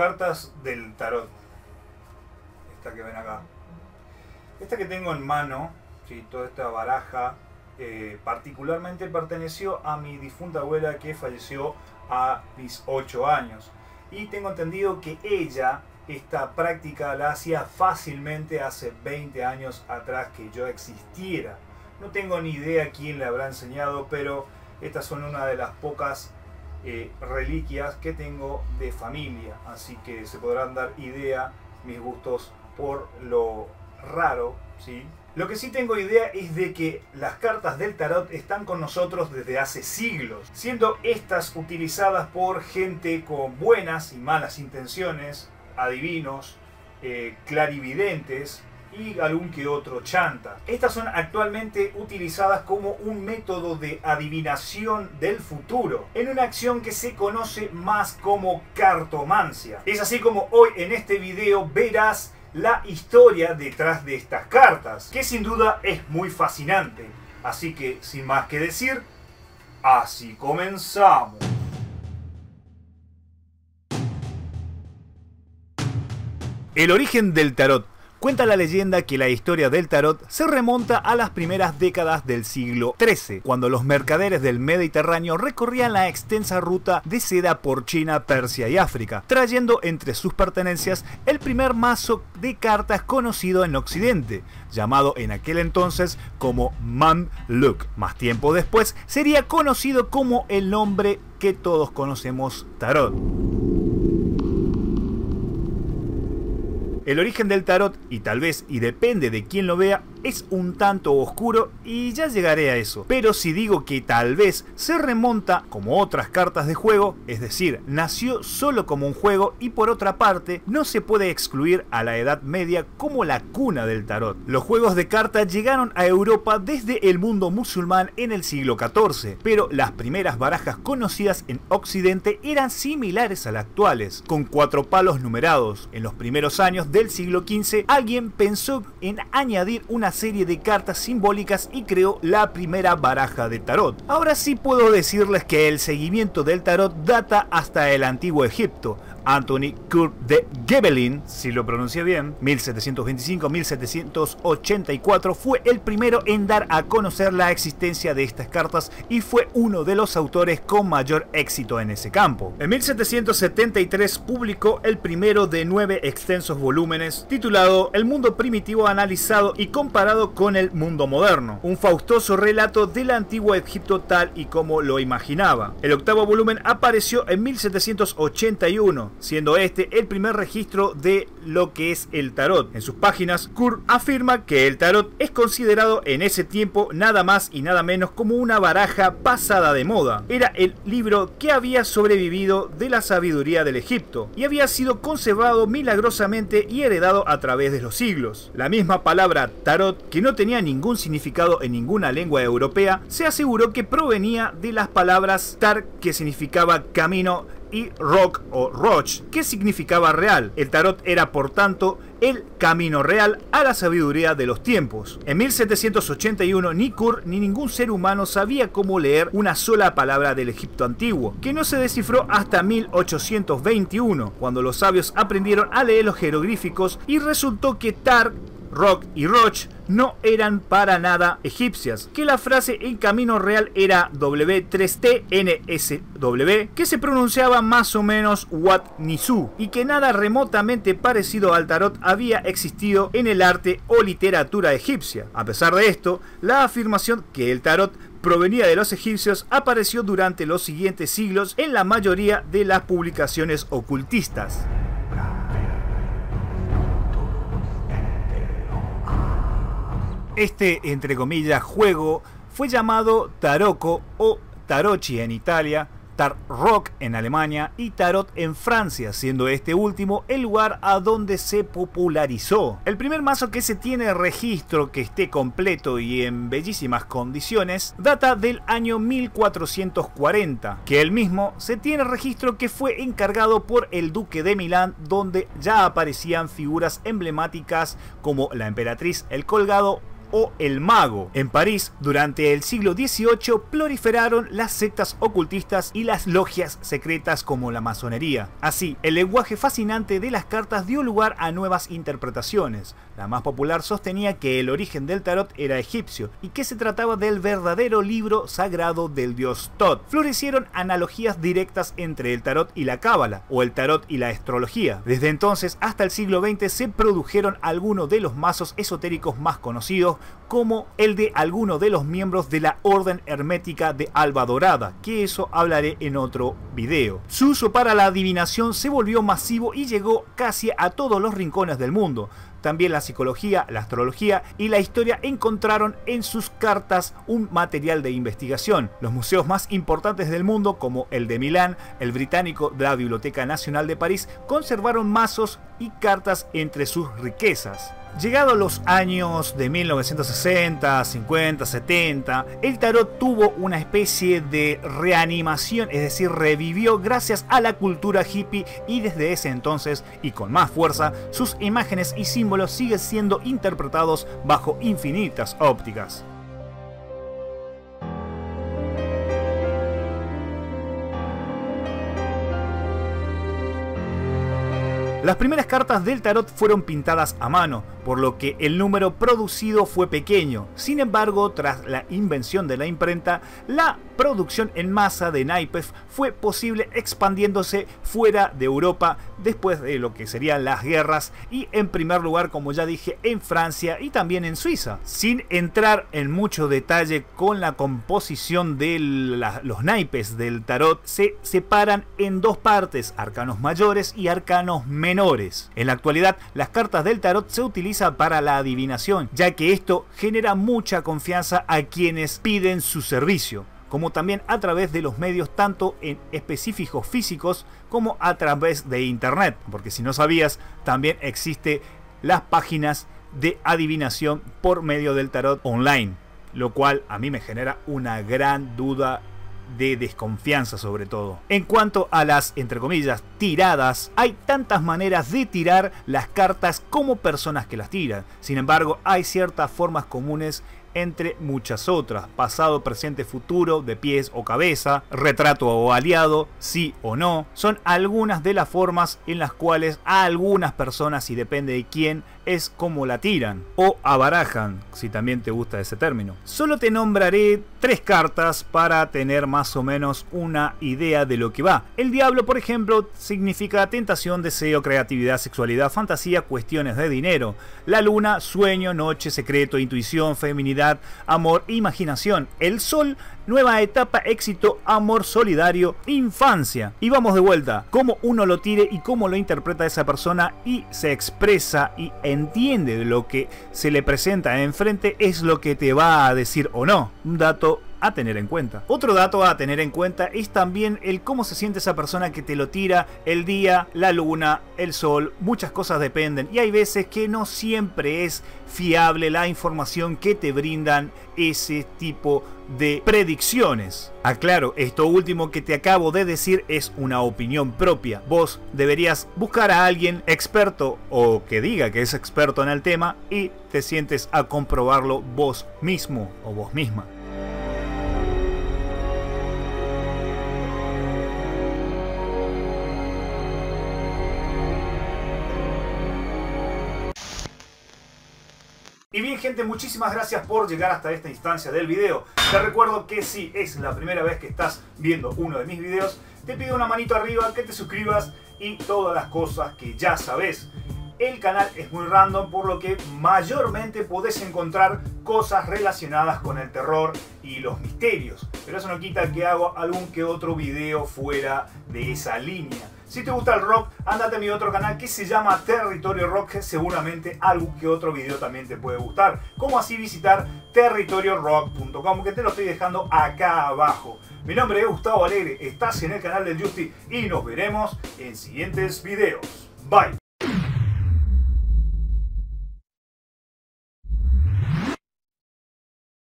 cartas del tarot. Esta que ven acá. Esta que tengo en mano, ¿sí? toda esta baraja, eh, particularmente perteneció a mi difunta abuela que falleció a mis 8 años. Y tengo entendido que ella esta práctica la hacía fácilmente hace 20 años atrás que yo existiera. No tengo ni idea quién le habrá enseñado, pero estas son una de las pocas eh, reliquias que tengo de familia. Así que se podrán dar idea mis gustos por lo raro, ¿sí? Lo que sí tengo idea es de que las cartas del tarot están con nosotros desde hace siglos, siendo estas utilizadas por gente con buenas y malas intenciones, adivinos, eh, clarividentes y algún que otro chanta. Estas son actualmente utilizadas como un método de adivinación del futuro, en una acción que se conoce más como cartomancia. Es así como hoy en este video verás la historia detrás de estas cartas, que sin duda es muy fascinante. Así que, sin más que decir, así comenzamos. El origen del tarot. Cuenta la leyenda que la historia del tarot se remonta a las primeras décadas del siglo XIII, cuando los mercaderes del Mediterráneo recorrían la extensa ruta de seda por China, Persia y África, trayendo entre sus pertenencias el primer mazo de cartas conocido en Occidente, llamado en aquel entonces como Mamluk. Más tiempo después sería conocido como el nombre que todos conocemos tarot. El origen del tarot, y tal vez, y depende de quién lo vea, es un tanto oscuro y ya llegaré a eso. Pero si digo que tal vez se remonta como otras cartas de juego, es decir, nació solo como un juego y por otra parte no se puede excluir a la Edad Media como la cuna del tarot. Los juegos de cartas llegaron a Europa desde el mundo musulmán en el siglo XIV, pero las primeras barajas conocidas en Occidente eran similares a las actuales, con cuatro palos numerados. En los primeros años del siglo XV alguien pensó en añadir una serie de cartas simbólicas y creó la primera baraja de tarot. Ahora sí puedo decirles que el seguimiento del tarot data hasta el antiguo Egipto, Anthony Kurt de Gebelin, si lo pronuncié bien, 1725-1784, fue el primero en dar a conocer la existencia de estas cartas y fue uno de los autores con mayor éxito en ese campo. En 1773 publicó el primero de nueve extensos volúmenes titulado El mundo primitivo analizado y comparado con el mundo moderno, un faustoso relato del antiguo Egipto tal y como lo imaginaba. El octavo volumen apareció en 1781 siendo este el primer registro de lo que es el tarot. En sus páginas, Kurt afirma que el tarot es considerado en ese tiempo nada más y nada menos como una baraja pasada de moda. Era el libro que había sobrevivido de la sabiduría del Egipto y había sido conservado milagrosamente y heredado a través de los siglos. La misma palabra tarot, que no tenía ningún significado en ninguna lengua europea, se aseguró que provenía de las palabras tar, que significaba camino, y rock o roch, que significaba real. El tarot era por tanto el camino real a la sabiduría de los tiempos. En 1781 ni Kur ni ningún ser humano sabía cómo leer una sola palabra del Egipto antiguo, que no se descifró hasta 1821, cuando los sabios aprendieron a leer los jeroglíficos y resultó que Tar Rock y Roch no eran para nada egipcias, que la frase en camino real era W3TNSW, que se pronunciaba más o menos Wat Nisu, y que nada remotamente parecido al tarot había existido en el arte o literatura egipcia. A pesar de esto, la afirmación que el tarot provenía de los egipcios apareció durante los siguientes siglos en la mayoría de las publicaciones ocultistas. Este, entre comillas, juego fue llamado Taroko o Tarochi en Italia, Rock en Alemania y Tarot en Francia, siendo este último el lugar a donde se popularizó. El primer mazo que se tiene registro que esté completo y en bellísimas condiciones data del año 1440, que el mismo se tiene registro que fue encargado por el duque de Milán donde ya aparecían figuras emblemáticas como la emperatriz, el colgado o el mago. En París, durante el siglo XVIII, proliferaron las sectas ocultistas y las logias secretas como la masonería. Así, el lenguaje fascinante de las cartas dio lugar a nuevas interpretaciones. La más popular sostenía que el origen del tarot era egipcio y que se trataba del verdadero libro sagrado del dios Tot. Florecieron analogías directas entre el tarot y la cábala, o el tarot y la astrología. Desde entonces hasta el siglo XX se produjeron algunos de los mazos esotéricos más conocidos, como el de algunos de los miembros de la Orden Hermética de Alba Dorada, que eso hablaré en otro video. Su uso para la adivinación se volvió masivo y llegó casi a todos los rincones del mundo. También la psicología, la astrología y la historia encontraron en sus cartas un material de investigación. Los museos más importantes del mundo, como el de Milán, el británico de la Biblioteca Nacional de París, conservaron mazos y cartas entre sus riquezas. Llegado los años de 1960, 50, 70, el tarot tuvo una especie de reanimación, es decir, revivió gracias a la cultura hippie y desde ese entonces y con más fuerza, sus imágenes y símbolos siguen siendo interpretados bajo infinitas ópticas. Las primeras cartas del tarot fueron pintadas a mano, por lo que el número producido fue pequeño. Sin embargo, tras la invención de la imprenta, la producción en masa de naipes fue posible expandiéndose fuera de Europa después de lo que serían las guerras y en primer lugar, como ya dije, en Francia y también en Suiza. Sin entrar en mucho detalle con la composición de los naipes del tarot, se separan en dos partes, arcanos mayores y arcanos menores. En la actualidad, las cartas del tarot se utilizan para la adivinación, ya que esto genera mucha confianza a quienes piden su servicio como también a través de los medios tanto en específicos físicos como a través de internet, porque si no sabías, también existe las páginas de adivinación por medio del tarot online, lo cual a mí me genera una gran duda de desconfianza sobre todo. En cuanto a las, entre comillas, tiradas, hay tantas maneras de tirar las cartas como personas que las tiran. Sin embargo, hay ciertas formas comunes entre muchas otras, pasado, presente, futuro, de pies o cabeza, retrato o aliado, sí o no, son algunas de las formas en las cuales a algunas personas, y depende de quién, es como la tiran o abarajan, si también te gusta ese término. Solo te nombraré tres cartas para tener más o menos una idea de lo que va. El diablo, por ejemplo, significa tentación, deseo, creatividad, sexualidad, fantasía, cuestiones de dinero. La luna, sueño, noche, secreto, intuición, feminidad, amor, imaginación. El sol, nueva etapa, éxito, amor solidario, infancia. Y vamos de vuelta, cómo uno lo tire y cómo lo interpreta esa persona y se expresa y entiende de lo que se le presenta enfrente es lo que te va a decir o no. Un dato a tener en cuenta. Otro dato a tener en cuenta es también el cómo se siente esa persona que te lo tira, el día, la luna, el sol, muchas cosas dependen y hay veces que no siempre es fiable la información que te brindan ese tipo de predicciones. Aclaro, esto último que te acabo de decir es una opinión propia. Vos deberías buscar a alguien experto o que diga que es experto en el tema y te sientes a comprobarlo vos mismo o vos misma. Gente, muchísimas gracias por llegar hasta esta instancia del video. Te recuerdo que si es la primera vez que estás viendo uno de mis videos, te pido una manito arriba, que te suscribas y todas las cosas que ya sabes. El canal es muy random, por lo que mayormente podés encontrar cosas relacionadas con el terror y los misterios. Pero eso no quita que hago algún que otro video fuera de esa línea. Si te gusta el rock, andate a mi otro canal que se llama Territorio Rock, que seguramente algún que otro video también te puede gustar. Como así visitar territoriorock.com, que te lo estoy dejando acá abajo. Mi nombre es Gustavo Alegre, estás en el canal del Justy y nos veremos en siguientes videos. Bye.